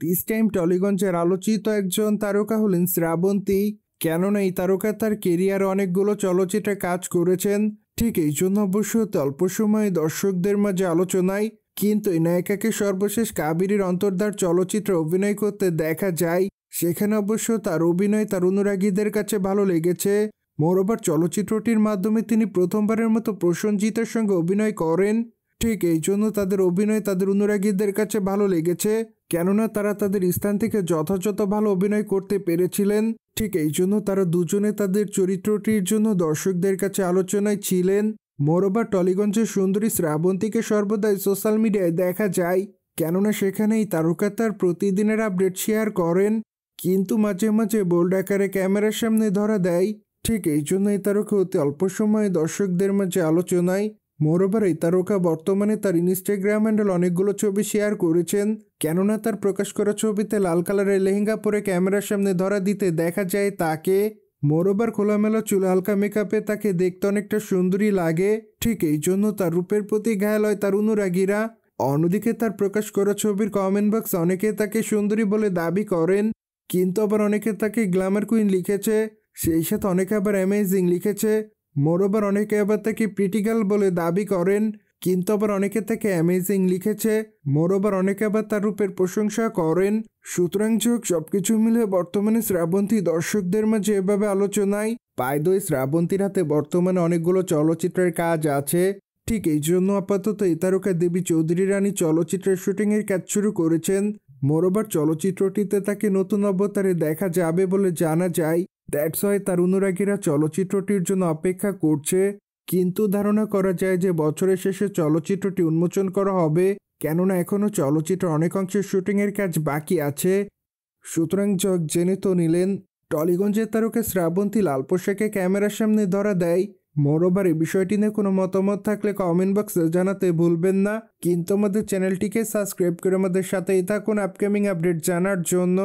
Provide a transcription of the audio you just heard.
This time টলিগঞ্জের আলোচিত একজন তারকা হলেন শ্রাবন্তী কেননা এই তারকা তার কেরিয়ারে অনেকগুলো চলচ্চিত্রে কাজ করেছেন ঠিক এই জন্য অবশ্য অল্প সময়ে দর্শকদের মাঝে আলোচনায় কিন্তু এই নায়িকাকে সর্বশেষ কাবেরীর অন্তর্ধার চলচ্চিত্রে অভিনয় করতে দেখা যায় সেখানে অবশ্য তার অভিনয় তার অনুরাগীদের কাছে ভালো লেগেছে মোরোবার চলচ্চিত্রটির মাধ্যমে তিনি প্রথমবারের মতো প্রসঞ্জিতের সঙ্গে অভিনয় করেন ঠিক এই জন্য তাদের অভিনয় তাদের অনুরাগীদের কাছে ভালো লেগেছে কেননা তারা তাদের স্থান থেকে যথাযথ ভালো অভিনয় করতে পেরেছিলেন। ঠিক এই জন্য তারা দুজনে তাদের চরিত্রটির জন্য দর্শকদের কাছে আলোচনায় ছিলেন। মোরবা টলিগঞ্জের সুন্দরী শ্রাবন্তীকে সর্বদাই সোশ্যাল মিডিয়ায় দেখা যায়। কেননা সেখানেই তারকা তার প্রতিদিনের আপডেট শেয়ার করেন, কিন্তু মাঝে মাঝে বোল্ড আকারে ক্যামেরার সামনে ধরা দেয়। ঠিক এই জন্যই তারকা অতি অল্প সময়ে দর্শকদের মাঝে আলোচনায় মোরোবার এই তারকা বর্তমানে তার ইনস্টাগ্রাম হ্যান্ডেল অনেকগুলো ছবি শেয়ার করেছেন। কেননা তার প্রকাশ করা ছবিতে লাল কালারের লেহেঙ্গা পরে ক্যামেরার সামনে ধরা দিতে দেখা যায় তাকে। মোরোবার খোলামেলা চুল, হালকা মেকআপে তাকে দেখতে অনেকটা সুন্দরী লাগে। ঠিক এই জন্য তার রূপের প্রতি ঘায়াল হয় তার অনুরাগীরা। অন্যদিকে তার প্রকাশ করা ছবির কমেন্ট বক্স অনেকে তাকে সুন্দরী বলে দাবি করেন, কিন্তু আবার অনেকে তাকে গ্ল্যামার কুইন লিখেছে। সেই সাথে অনেকে আবার অ্যামেজিং লিখেছে। মোরোবার অনেকে আবার তাকে প্রিটিক্যাল বলে দাবি করেন, কিন্তু আবার অনেকে তাকে অ্যামেজিং লিখেছে। মোরোবার অনেকে আবার তার রূপের প্রশংসা করেন। সুতরাং যোগ সবকিছু মিলে বর্তমানে শ্রাবন্তী দর্শকদের মাঝে এভাবে আলোচনায়। পায়দই শ্রাবন্তীর হাতে বর্তমানে অনেকগুলো চলচ্চিত্রের কাজ আছে। ঠিক এই জন্য আপাতত এই তারকা দেবী চৌধুরী রানী চলচ্চিত্রের শুটিংয়ের কাজ শুরু করেছেন। মোরোবার চলচ্চিত্রটিতে তাকে নতুন অবতারে দেখা যাবে বলে জানা যায়। দ্যাটস ওয়াই তার অনুরাগীরা চলচ্চিত্রটির জন্য অপেক্ষা করছে। কিন্তু ধারণা করা যায় যে বছরের শেষে চলচ্চিত্রটি উন্মোচন করা হবে, কেননা এখনও চলচ্চিত্র অনেক অংশের শুটিংয়ের কাজ বাকি আছে। সুতরাং জগ জেনে তো নিলেন, টলিগঞ্জের তারকা শ্রাবন্তী লাল পোশাকে ক্যামেরার সামনে ধরা দেয়। মোরোবার এই বিষয়টি নিয়ে কোনো মতামত থাকলে কমেন্ট বক্সে জানাতে ভুলবেন না। কিন্তু আমাদের চ্যানেলটিকে সাবস্ক্রাইব করে আমাদের সাথেই থাকুন আপকামিং আপডেট জানার জন্য।